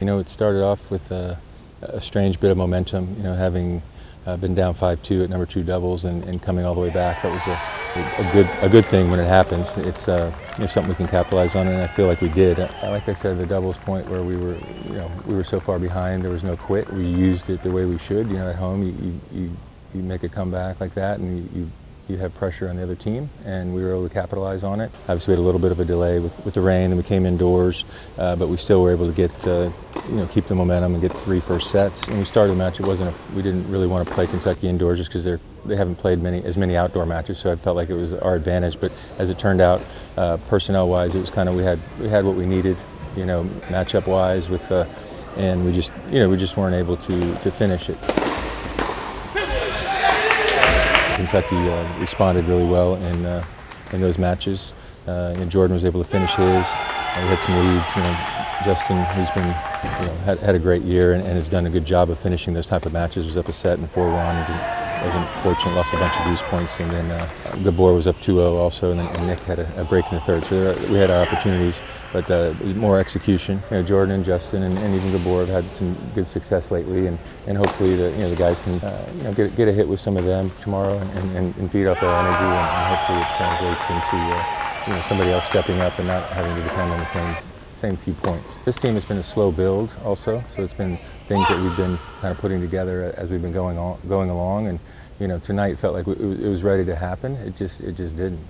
You know, it started off with a, a strange bit of momentum, you know, having uh, been down 5-2 at number two doubles and, and, coming all the way back. That was a, a, good a good thing when it happens. It's uh, you know, something we can capitalize on, and I feel like we did. Uh, like I said, the doubles point where we were, you know, we were so far behind, there was no quit. We used it the way we should. You know, at home, you, you, you make a comeback like that, and you, you you have pressure on the other team, and we were able to capitalize on it. Obviously, we had a little bit of a delay with, with the rain, and we came indoors, uh, but we still were able to get, uh, you know, keep the momentum and get three first sets. And we started the match. It wasn't. A, we didn't really want to play Kentucky indoors just because they're they haven't played many as many outdoor matches, so I felt like it was our advantage. But as it turned out, uh, personnel-wise, it was kind of we had we had what we needed, you know, matchup-wise with, uh, and we just you know we just weren't able to to finish it. Kentucky uh, responded really well in, uh, in those matches. Uh, and Jordan was able to finish his. we had some leads. You know, Justin, who's been you know, had, had a great year and, and, has done a good job of finishing those type of matches, was up a set in 4-1 wasn't fortunate, lost a bunch of deuce points, and then uh, Gabor was up 2-0 also, and, then, and Nick had a, a, break in the third. So we had our opportunities, but uh, more execution. You know, Jordan and Justin and, and, even Gabor have had some good success lately, and, and hopefully the you know the guys can uh, you know get get a hit with some of them tomorrow and, and, and feed off their energy, and, hopefully it translates into uh, you know somebody else stepping up and not having to depend on the same same few points. This team has been a slow build also, so it's been things that we've been kind of putting together as we've been going on, going along. And you know, tonight felt like it was ready to happen. It just it just didn't.